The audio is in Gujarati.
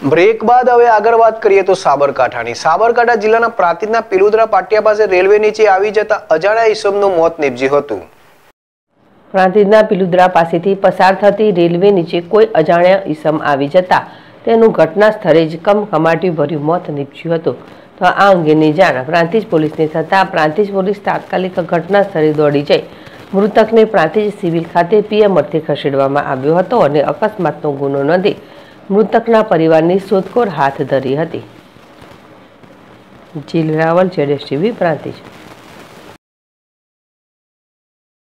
બ્રેક બાદ હવે આગળ વાત કરીએ તો સાબરકાંઠાની. સાબરકાંઠા જિલ્લાના પ્રાંતિજના પિલુદ્રા પાટિયા પાસે રેલવે નીચે આવી જતા અજાણ્યા ઈસમનું મોત નીપજ્યું હતું. પ્રાંતિજના પિલુદરા પાસેથી પસાર થતી રેલવે નીચે કોઈ અજાણ્યા ઈસમ આવી જતા તેનું ઘટના સ્થળે જ કમકમાટી ભર્યું મોત નીપજ્યું હતું. તો આ અંગેની જાણ પ્રાંતિજ પોલીસને થતાં પ્રાંતિજ પોલીસ તાત્કાલિક ઘટના સ્થળે દોડી જઈ મૃતકને પ્રાંતિજ સિવિલ ખાતે પીએમ અર્થે ખસેડવામાં આવ્યો હતો અને અકસ્માતનો ગુનો નોંધી મૃતકના પરિવારની શોધખોળ હાથ ધરી હતી. જીલ રાવલ જેડેશ ટીવી પ્રાંતિજ.